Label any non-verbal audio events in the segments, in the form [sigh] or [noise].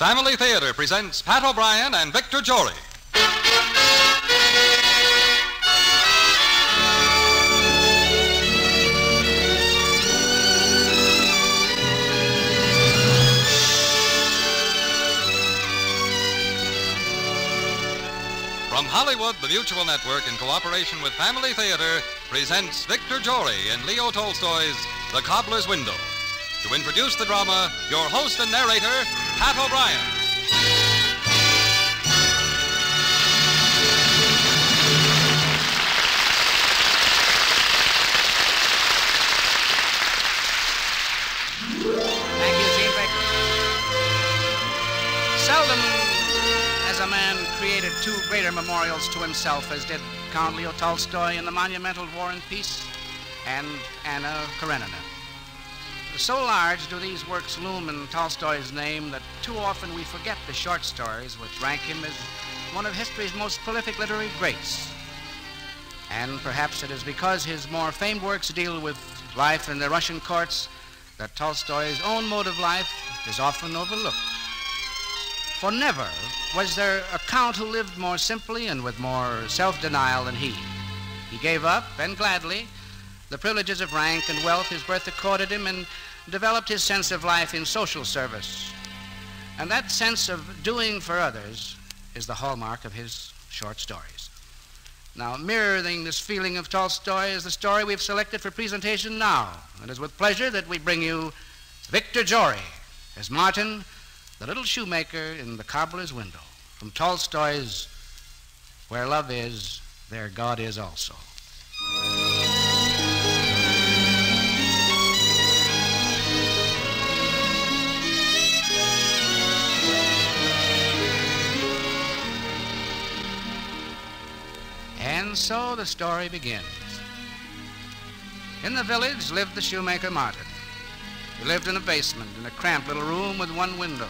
Family Theater presents Pat O'Brien and Victor Jory. From Hollywood, the Mutual Network, in cooperation with Family Theater, presents Victor Jory in Leo Tolstoy's The Cobbler's Window. To introduce the drama, your host and narrator, Pat O'Brien. Thank you, Baker. Seldom has a man created two greater memorials to himself as did Count Leo Tolstoy in the monumental War and Peace and Anna Karenina. So large do these works loom in Tolstoy's name that too often we forget the short stories which rank him as one of history's most prolific literary greats. And perhaps it is because his more famed works deal with life in the Russian courts that Tolstoy's own mode of life is often overlooked. For never was there a count who lived more simply and with more self denial than he. He gave up, and gladly, the privileges of rank and wealth his birth accorded him and developed his sense of life in social service. And that sense of doing for others is the hallmark of his short stories. Now, mirroring this feeling of Tolstoy is the story we've selected for presentation now. And it is with pleasure that we bring you Victor Jory as Martin, the little shoemaker in the cobbler's window, from Tolstoy's Where Love Is, There God Is Also. And so the story begins. In the village lived the shoemaker Martin. He lived in a basement in a cramped little room with one window.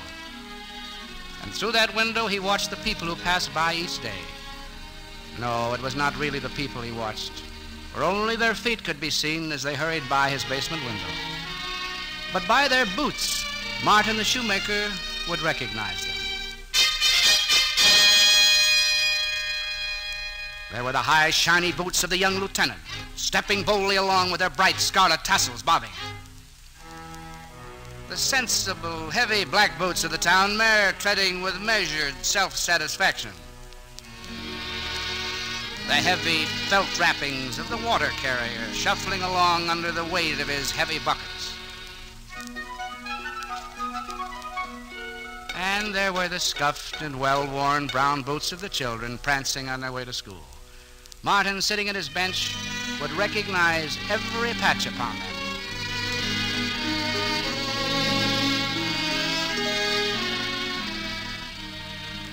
And through that window he watched the people who passed by each day. No, it was not really the people he watched, for only their feet could be seen as they hurried by his basement window. But by their boots, Martin the shoemaker would recognize them. There were the high, shiny boots of the young lieutenant, stepping boldly along with their bright scarlet tassels bobbing. The sensible, heavy black boots of the town mayor, treading with measured self satisfaction. The heavy felt wrappings of the water carrier, shuffling along under the weight of his heavy buckets. And there were the scuffed and well worn brown boots of the children prancing on their way to school. Martin, sitting at his bench, would recognize every patch upon them.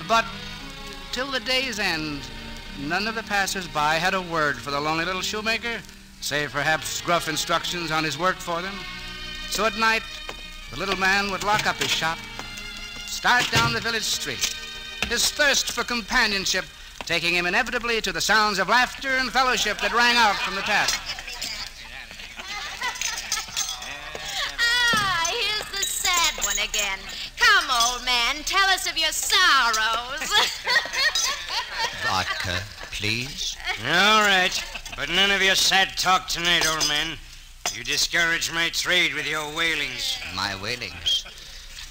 But till the day's end, none of the passers-by had a word for the lonely little shoemaker, save perhaps gruff instructions on his work for them. So at night, the little man would lock up his shop, start down the village street, his thirst for companionship taking him inevitably to the sounds of laughter and fellowship that rang out from the tap. Ah, here's the sad one again. Come, old man, tell us of your sorrows. [laughs] Vodka, please. All right, but none of your sad talk tonight, old man. You discourage my trade with your wailings. My wailings.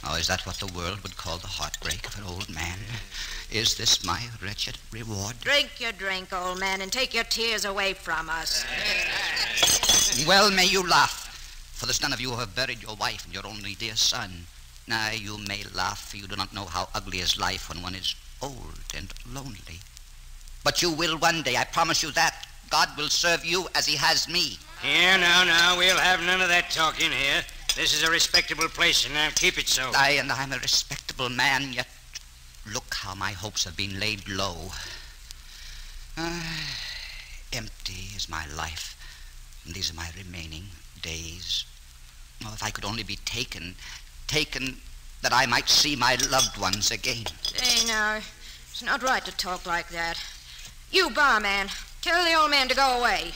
Oh, is that what the world would call the heartbreak of an old man? Is this my wretched reward? drink your drink, old man, and take your tears away from us. Well, may you laugh, for there's none of you who have buried your wife and your only dear son. Nay, you may laugh, for you do not know how ugly is life when one is old and lonely. But you will one day, I promise you that. God will serve you as he has me. Here, now, now, we'll have none of that talk in here. This is a respectable place, and I'll keep it so. Aye, and I'm a respectable man, yet look how my hopes have been laid low. Ah, empty is my life, and these are my remaining days. Oh, if I could only be taken, taken, that I might see my loved ones again. Say, now, it's not right to talk like that. You, barman, tell the old man to go away.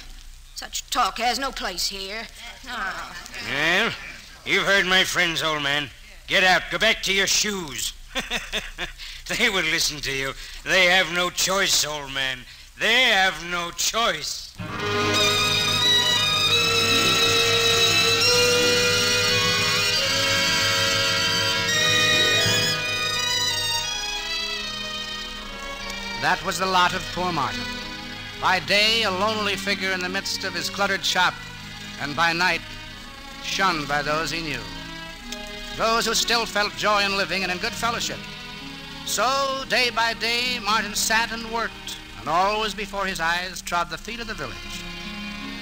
Such talk has no place here. No. Well, you've heard my friends, old man. Get out. Go back to your shoes. [laughs] they will listen to you. They have no choice, old man. They have no choice. That was the lot of poor Martin. By day, a lonely figure in the midst of his cluttered shop, and by night, shunned by those he knew. Those who still felt joy in living and in good fellowship. So, day by day, Martin sat and worked, and always before his eyes trod the feet of the village.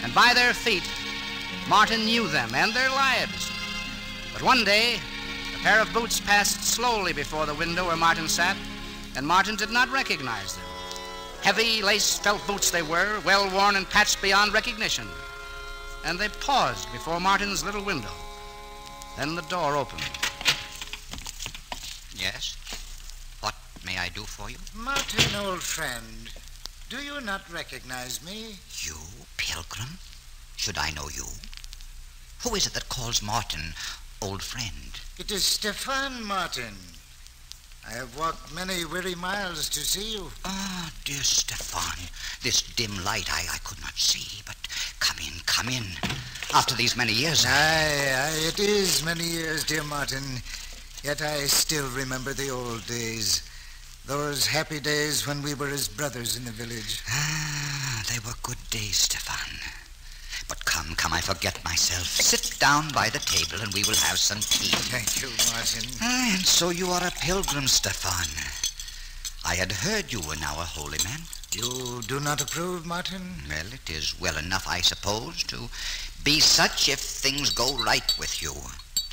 And by their feet, Martin knew them and their lives. But one day, a pair of boots passed slowly before the window where Martin sat, and Martin did not recognize them. Heavy lace felt boots they were, well worn and patched beyond recognition. And they paused before Martin's little window. Then the door opened. Yes? May I do for you? Martin, old friend, do you not recognize me? You, Pilgrim? Should I know you? Who is it that calls Martin old friend? It is Stefan Martin. I have walked many weary miles to see you. Ah, dear Stefan, this dim light I, I could not see, but come in, come in. After these many years, I... Aye, aye, it is many years, dear Martin. Yet I still remember the old days. Those happy days when we were as brothers in the village. Ah, they were good days, Stefan. But come, come, I forget myself. Sit down by the table and we will have some tea. Thank you, Martin. Ah, and so you are a pilgrim, Stefan. I had heard you were now a holy man. You do not approve, Martin? Well, it is well enough, I suppose, to be such if things go right with you.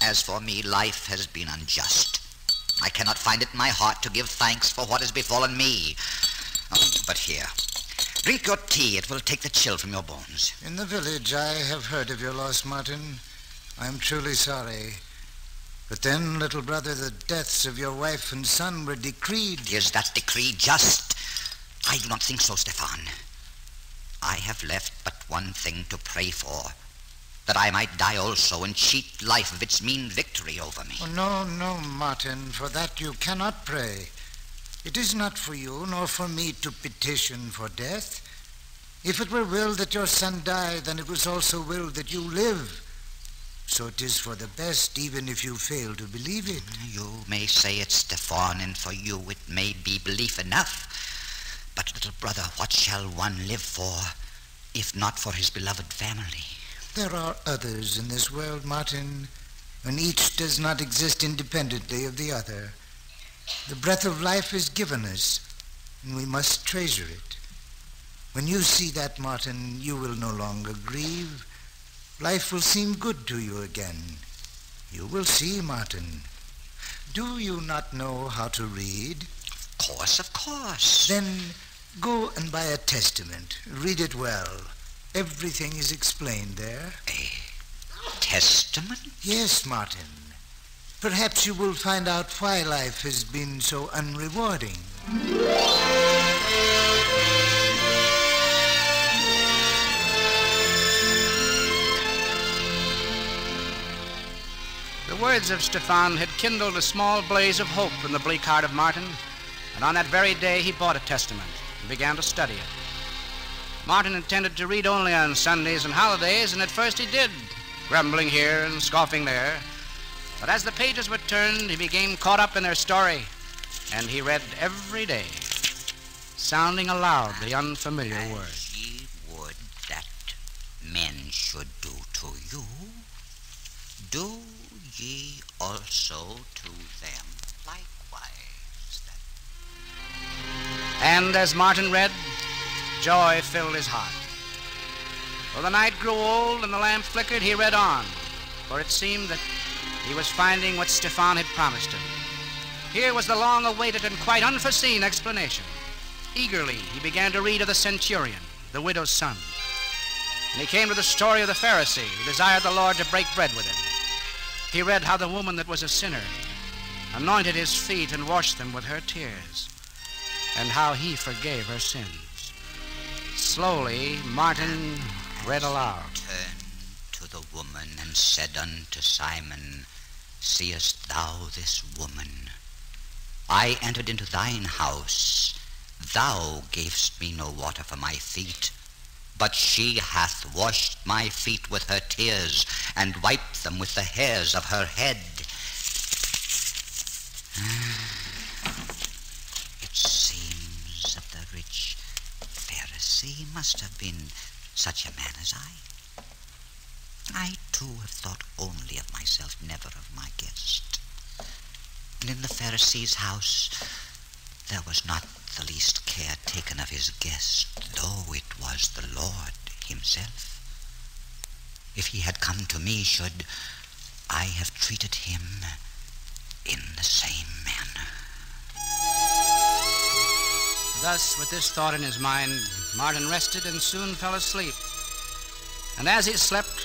As for me, life has been unjust. I cannot find it in my heart to give thanks for what has befallen me. Oh, but here, drink your tea. It will take the chill from your bones. In the village, I have heard of your loss, Martin. I'm truly sorry. But then, little brother, the deaths of your wife and son were decreed. Is that decree just? I do not think so, Stefan. I have left but one thing to pray for that I might die also and cheat life of its mean victory over me. Oh, no, no, Martin, for that you cannot pray. It is not for you nor for me to petition for death. If it were willed that your son die, then it was also willed that you live. So it is for the best, even if you fail to believe it. You may say it, Stefan, and for you it may be belief enough. But, little brother, what shall one live for, if not for his beloved family? There are others in this world, Martin, and each does not exist independently of the other. The breath of life is given us, and we must treasure it. When you see that, Martin, you will no longer grieve. Life will seem good to you again. You will see, Martin. Do you not know how to read? Of course, of course. Then go and buy a testament. Read it well. Everything is explained there. A testament? Yes, Martin. Perhaps you will find out why life has been so unrewarding. The words of Stefan had kindled a small blaze of hope in the bleak heart of Martin, and on that very day he bought a testament and began to study it. Martin intended to read only on Sundays and holidays, and at first he did, grumbling here and scoffing there. But as the pages were turned, he became caught up in their story, and he read every day, sounding aloud the unfamiliar words. As ye would that men should do to you, do ye also to them likewise. That And as Martin read, joy filled his heart. Though the night grew old and the lamp flickered, he read on, for it seemed that he was finding what Stefan had promised him. Here was the long awaited and quite unforeseen explanation. Eagerly, he began to read of the centurion, the widow's son. And he came to the story of the Pharisee who desired the Lord to break bread with him. He read how the woman that was a sinner anointed his feet and washed them with her tears, and how he forgave her sins. Slowly, Martin read aloud. turned to the woman and said unto Simon, Seest thou this woman? I entered into thine house, thou gavest me no water for my feet, but she hath washed my feet with her tears, and wiped them with the hairs of her head. Pharisee must have been such a man as I. I too have thought only of myself, never of my guest. And in the Pharisee's house there was not the least care taken of his guest, though it was the Lord himself. If he had come to me, should I have treated him in the same manner? Thus, with this thought in his mind, Martin rested and soon fell asleep. And as he slept,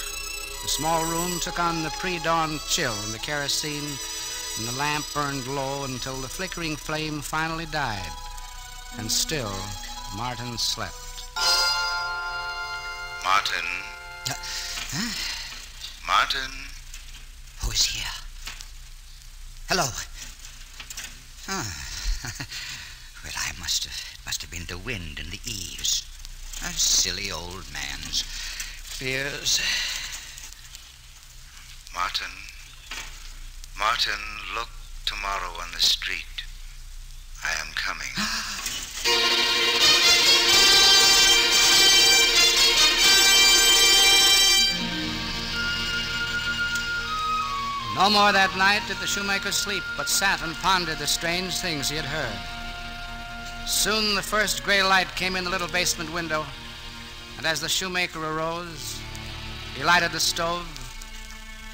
the small room took on the pre dawn chill, and the kerosene and the lamp burned low until the flickering flame finally died. And still, Martin slept. Martin. Uh, huh? Martin. Who is here? Hello. Ah. [laughs] well, I must have must have been the wind in the eaves. A silly old man's fears. Martin. Martin, look tomorrow on the street. I am coming. [gasps] No more that night did the shoemaker sleep, but sat and pondered the strange things he had heard. Soon the first gray light came in the little basement window, and as the shoemaker arose, he lighted the stove,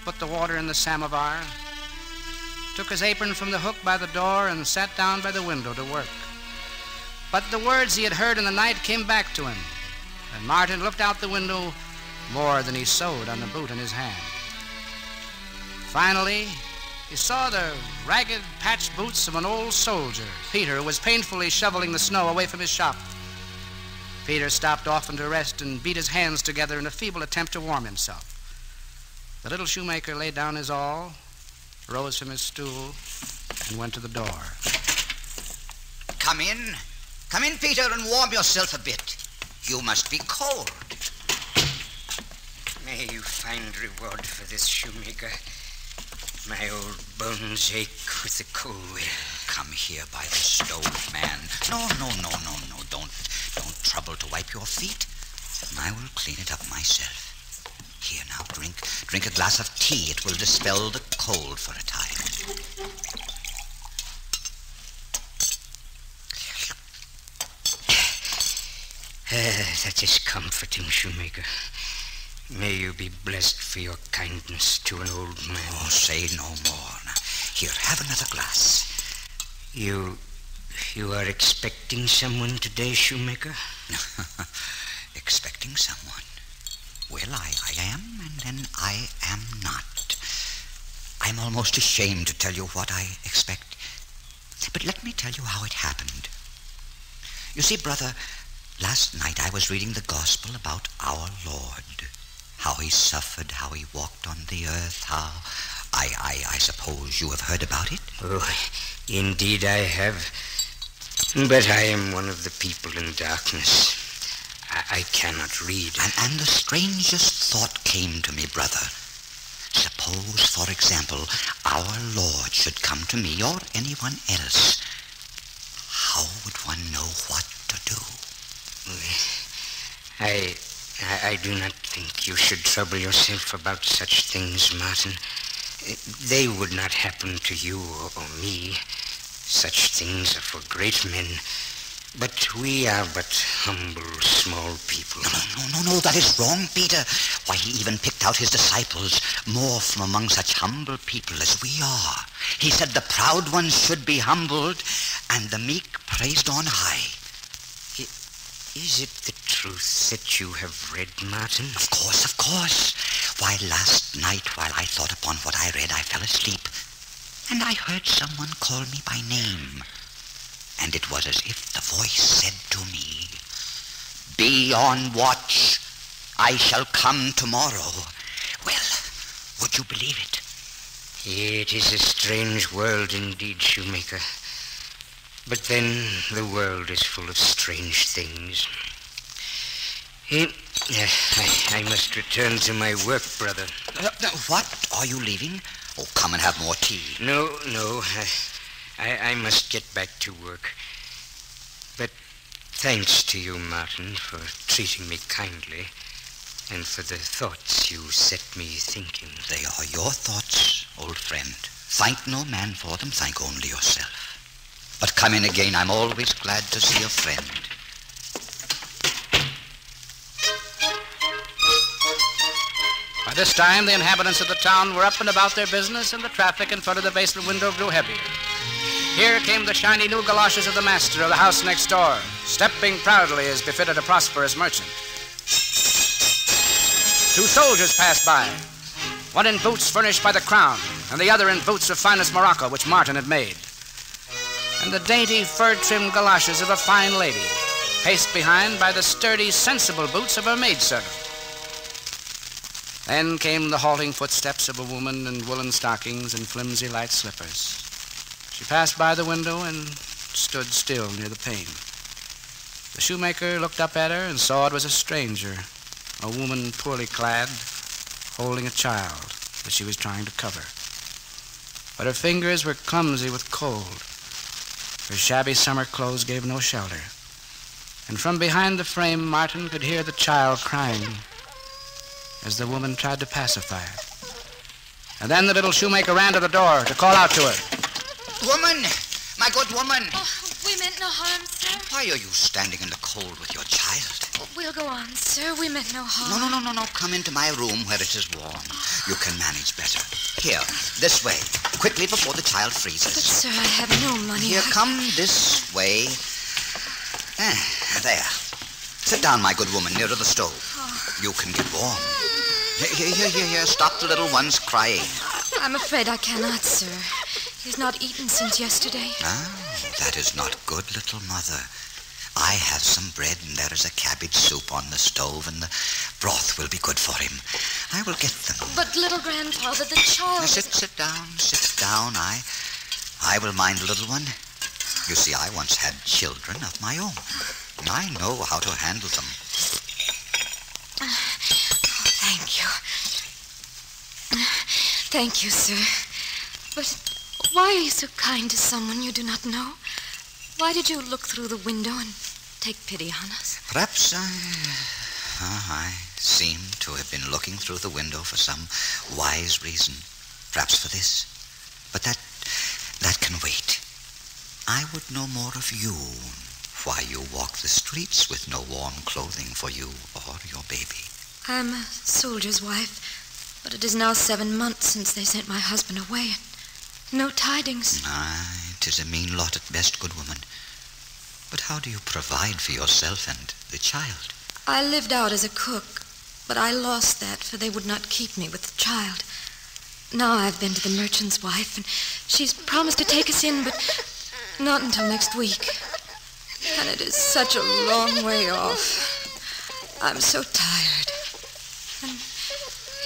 put the water in the samovar, took his apron from the hook by the door, and sat down by the window to work. But the words he had heard in the night came back to him, and Martin looked out the window more than he sewed on the boot in his hand. Finally, he saw the ragged, patched boots of an old soldier, Peter, who was painfully shoveling the snow away from his shop. Peter stopped often to rest and beat his hands together in a feeble attempt to warm himself. The little shoemaker laid down his awl, rose from his stool, and went to the door. Come in. Come in, Peter, and warm yourself a bit. You must be cold. May you find reward for this, shoemaker. My old bones ache with the cold. Come here by the stove, man. No, no, no, no, no. Don't, don't trouble to wipe your feet. I will clean it up myself. Here now, drink, drink a glass of tea. It will dispel the cold for a time. Ah, [sighs] that is comforting, shoemaker. May you be blessed for your kindness to an old man. Oh, say no more. Now, here, have another glass. You. you are expecting someone today, shoemaker? [laughs] Expecting someone. Well, I, I am, and then I am not. I'm almost ashamed to tell you what I expect. But let me tell you how it happened. You see, brother, last night I was reading the gospel about our Lord. How he suffered, how he walked on the earth, how... I, I, I suppose you have heard about it? Oh, indeed I have. But I am one of the people in darkness. I, I cannot read. And, and the strangest thought came to me, brother. Suppose, for example, our Lord should come to me or anyone else. How would one know what to do? I, I, I do not think you should trouble yourself about such things, Martin. They would not happen to you or, or me. Such things are for great men. But we are but humble, small people. No, no, no, no, that is wrong, Peter. Why, he even picked out his disciples, more from among such humble people as we are. He said the proud ones should be humbled, and the meek praised on high. Is it the truth that you have read, Martin? Of course, of course. Why, last night, while I thought upon what I read, I fell asleep, and I heard someone call me by name. And it was as if the voice said to me, Be on watch. I shall come tomorrow. Well, would you believe it? It is a strange world indeed, shoemaker. But then the world is full of strange things. Eh, eh, I, I must return to my work, brother. Uh, uh, what? Are you leaving? Oh, come and have more tea. No, no. I, I, I must get back to work. But thanks to you, Martin, for treating me kindly and for the thoughts you set me thinking. They are your thoughts, old friend. Thank no man for them, thank only yourself. But come in again. I'm always glad to see a friend. By this time, the inhabitants of the town were up and about their business, and the traffic in front of the basement window grew heavier. Here came the shiny new galoshes of the master of the house next door, stepping proudly as befitted a prosperous merchant. Two soldiers passed by, one in boots furnished by the crown, and the other in boots of finest Morocco, which Martin had made. And the dainty, fur trimmed galoshes of a fine lady, paced behind by the sturdy, sensible boots of her maidservant. Then came the halting footsteps of a woman in woolen stockings and flimsy light slippers. She passed by the window and stood still near the pane. The shoemaker looked up at her and saw it was a stranger, a woman poorly clad, holding a child that she was trying to cover. But her fingers were clumsy with cold. Her shabby summer clothes gave no shelter. And from behind the frame, Martin could hear the child crying as the woman tried to pacify her. And then the little shoemaker ran to the door to call out to her. Woman! My good woman! Oh, we meant no harm, sir. Why are you standing in the cold with your child? We'll go on, sir. We meant no harm. No, no, no, no, no. Come into my room where it is warm. You can manage better. Here, this way. Quickly before the child freezes. But, sir, I have no money. Here, I- come this way. Ah, there. Sit down, my good woman, nearer the stove. You can get warm. Here, here, here, here. Stop the little ones crying. I'm afraid I cannot, sir. He's not eaten since yesterday. Ah, that is not good, little mother. I have some bread, and there is a cabbage soup on the stove, and the broth will be good for him. I will get them. But, little grandfather, the child. Now, sit, sit down, sit down. I, I will mind the little one. You see, I once had children of my own. and I know how to handle them. Thank you. Thank you, sir. But why are you so kind to someone you do not know? Why did you look through the window and take pity on us? Perhaps I, ah, I seem to have been looking through the window for some wise reason. Perhaps for this. But that, that can wait. I would know more of you. Why you walk the streets with no warm clothing for you or your baby. I'm a soldier's wife, but it is now seven months since they sent my husband away. and No tidings. Aye, it is a mean lot at best, good woman. But how do you provide for yourself and the child? I lived out as a cook, but I lost that, for they would not keep me with the child. Now I've been to the merchant's wife, and she's promised to take us in, but not until next week. And it is such a long way off. I'm so tired.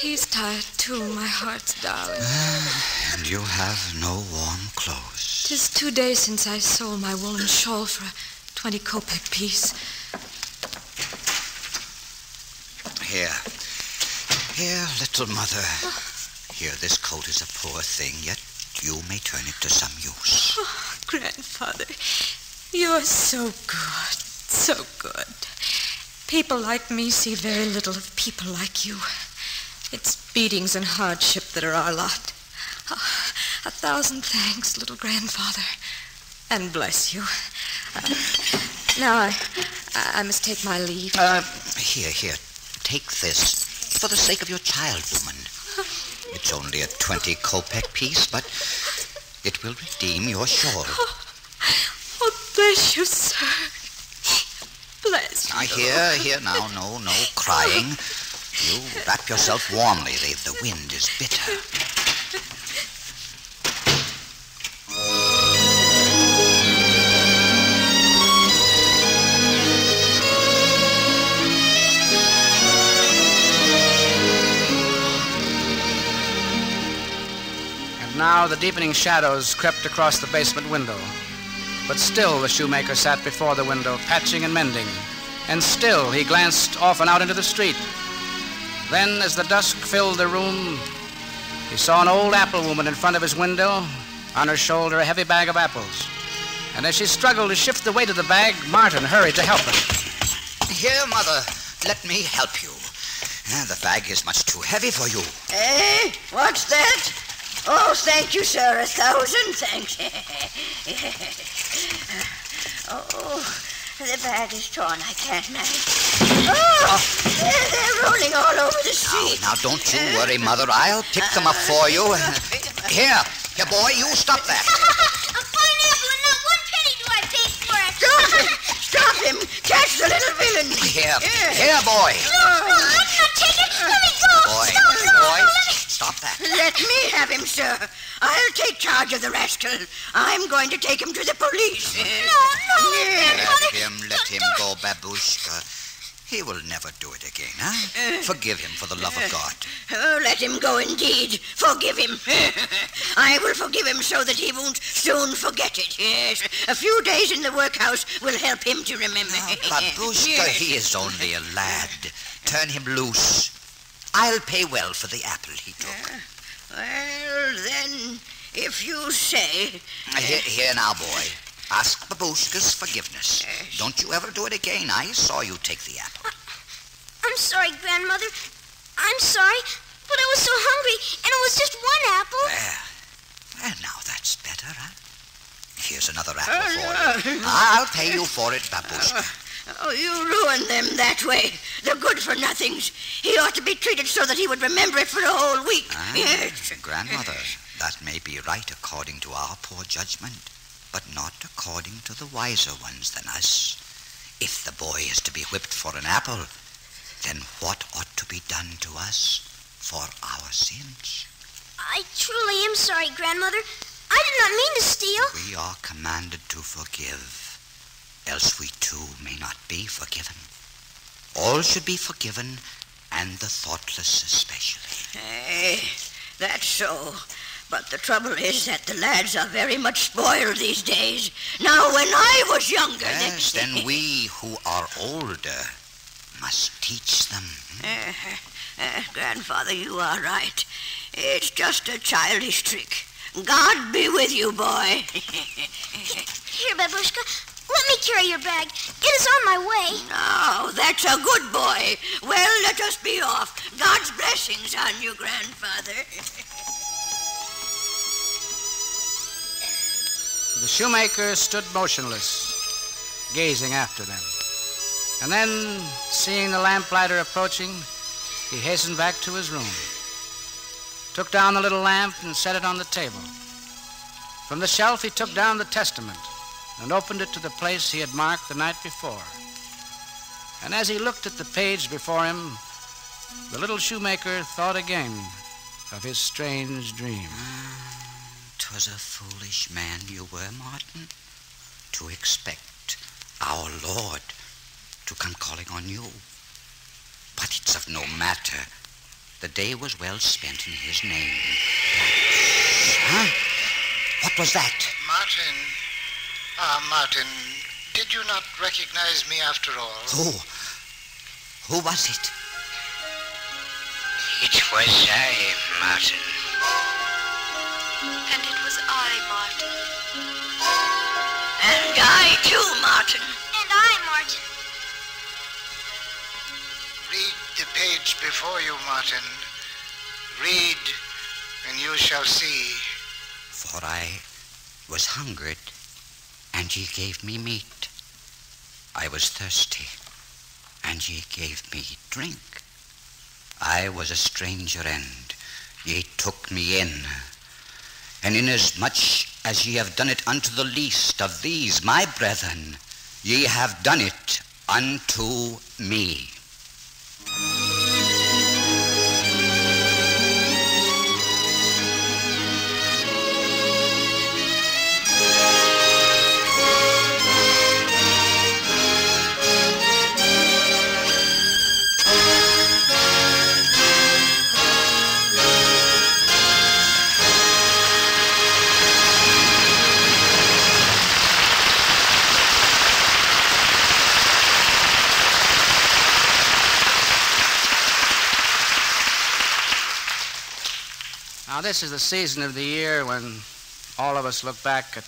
He's tired too, my heart's darling. Ah, and you have no warm clothes. Tis two days since I sold my woolen shawl for a twenty kopeck piece. Here. Here, little mother. Here, this coat is a poor thing, yet you may turn it to some use. Oh, grandfather, you're so good, so good. People like me see very little of people like you. It's beatings and hardship that are our lot. Ah, a thousand thanks, little grandfather, and bless you. Uh, now I, I must take my leave. Uh, here, here. Take this. For the sake of your child, woman. It's only a 20 kopeck piece, but it will redeem your shawl. Oh, bless you, sir. Bless you. Now, here, here, now, no, no crying. You wrap yourself warmly. The, the wind is bitter. And now the deepening shadows crept across the basement window. But still the shoemaker sat before the window, patching and mending. And still he glanced off and out into the street. Then, as the dusk filled the room, he saw an old apple woman in front of his window, on her shoulder a heavy bag of apples. And as she struggled to shift the weight of the bag, Martin hurried to help her. Here, Mother, let me help you. Uh, the bag is much too heavy for you. Eh? What's that? Oh, thank you, sir. A thousand thanks. [laughs] oh, the bag is torn. I can't manage. Oh, they're, they're rolling all over the Now, street. now, now, don't you worry, Mother. I'll pick them up for you. Here, here, boy, you stop that. [laughs] a pineapple and not one penny do I pay for it. Stop him! Stop him! Catch the little villain! Here, here, boy. No, no, I'm not taking it. Let me go. Boy, no, boy, no, let me... stop that. Let me have him, sir. I'll take charge of the rascal. I'm going to take him to the police. No, no, Yeah. Let him, let him go, Babushka. He will never do it again, huh? Eh. Forgive him for the love of eh. God. Oh, let him go indeed. Forgive him. [laughs] I will forgive him so that he won't soon forget it. Yes, a few days in the workhouse will help him to remember. Babushka, Yes. he is only a lad. Turn him loose. I'll pay well for the apple he took. Well, then, if you say. Here, eh? here now, boy. Ask Babushka's forgiveness. Eh? Don't you ever do it again. I saw you take the apple. I'm sorry, Grandmother. I'm sorry, but I was so hungry, and it was just one apple. There. Well, now that's better, huh? Here's another apple Oh, for you. I'll pay you for it, Babushka. [laughs] Oh, you ruin them that way. The good for nothings. He ought to be treated so that he would remember it for a whole week. Ah, Yes. Grandmother, that may be right according to our poor judgment, but not according to the wiser ones than us. If the boy is to be whipped for an apple, then what ought to be done to us for our sins? I truly am sorry, Grandmother. I did not mean to steal. We are commanded to forgive, else we too may not be forgiven. All should be forgiven, and the thoughtless especially. Eh, that's so. But the trouble is that the lads are very much spoiled these days. Now, when I was younger. they- then we who are older must teach them. Eh, eh, grandfather, you are right. It's just a childish trick. God be with you, boy. [laughs] Here, Babushka, let me carry your bag. It is on my way. Oh, that's a good boy. Well, let us be off. God's blessings on you, grandfather. The shoemaker stood motionless, gazing after them. And then, seeing the lamplighter approaching, he hastened back to his room, took down the little lamp and set it on the table. From the shelf, he took down the testament and opened it to the place he had marked the night before. And as he looked at the page before him, the little shoemaker thought again of his strange dream. Ah, Twas a foolish man you were, Martin, to expect our Lord to come calling on you. But it's of no matter. The day was well spent in his name. Huh? What was that? Martin. Ah, Martin, did you not recognize me after all? Who? Who was it? It was I, Martin. And it was I, Martin. And I, too, Martin. And I, Martin. Read the page before you, Martin. Read, and you shall see. For I was hungered, and ye gave me meat. I was thirsty, and ye gave me drink. I was a stranger, and ye took me in. And inasmuch as ye have done it unto the least of these my brethren, ye have done it unto me. This is the season of the year when all of us look back at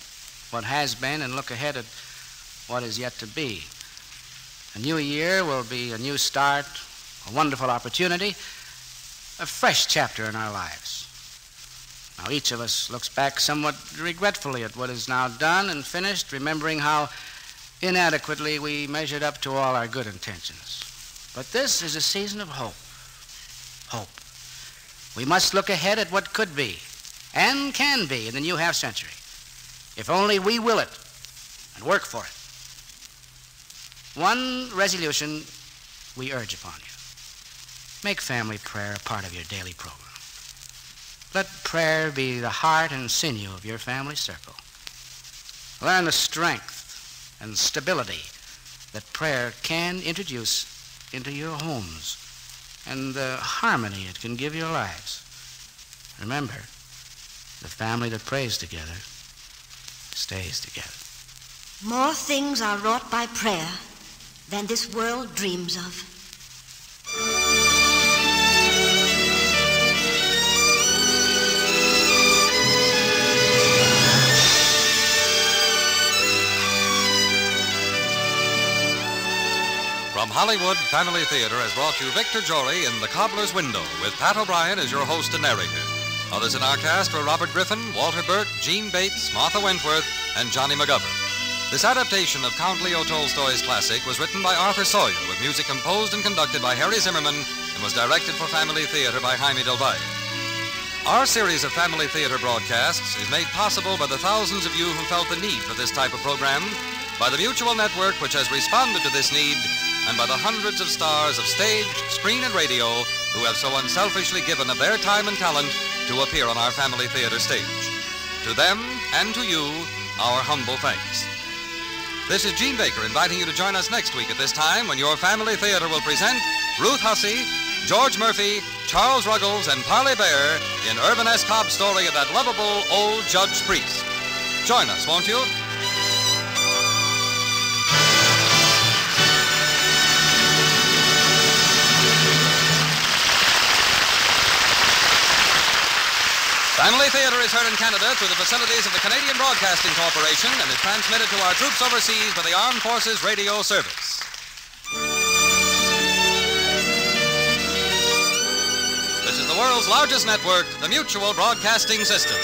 what has been and look ahead at what is yet to be. A new year will be a new start, a wonderful opportunity, a fresh chapter in our lives. Now, each of us looks back somewhat regretfully at what is now done and finished, remembering how inadequately we measured up to all our good intentions. But this is a season of hope. Hope. We must look ahead at what could be and can be in the new half century, if only we will it and work for it. One resolution we urge upon you make family prayer a part of your daily program. Let prayer be the heart and sinew of your family circle. Learn the strength and stability that prayer can introduce into your homes and the harmony it can give your lives. Remember, the family that prays together stays together. More things are wrought by prayer than this world dreams of. From Hollywood, Family Theater has brought you Victor Jory in The Cobbler's Window with Pat O'Brien as your host and narrator. Others in our cast were Robert Griffin, Walter Burt, Gene Bates, Martha Wentworth, and Johnny McGovern. This adaptation of Count Leo Tolstoy's classic was written by Arthur Sawyer with music composed and conducted by Harry Zimmerman and was directed for Family Theater by Jaime Del Valle. Our series of Family Theater broadcasts is made possible by the thousands of you who felt the need for this type of program, by the Mutual Network which has responded to this need, and by the hundreds of stars of stage, screen, and radio who have so unselfishly given of their time and talent to appear on our Family Theater stage. To them and to you, our humble thanks. This is Gene Baker inviting you to join us next week at this time when your Family Theater will present Ruth Hussey, George Murphy, Charles Ruggles, and Parley Baer in Irvin S. Cobb's story of that lovable old Judge Priest. Join us, won't you? Family Theater is heard in Canada through the facilities of the Canadian Broadcasting Corporation and is transmitted to our troops overseas by the Armed Forces Radio Service. This is the world's largest network, the Mutual Broadcasting System.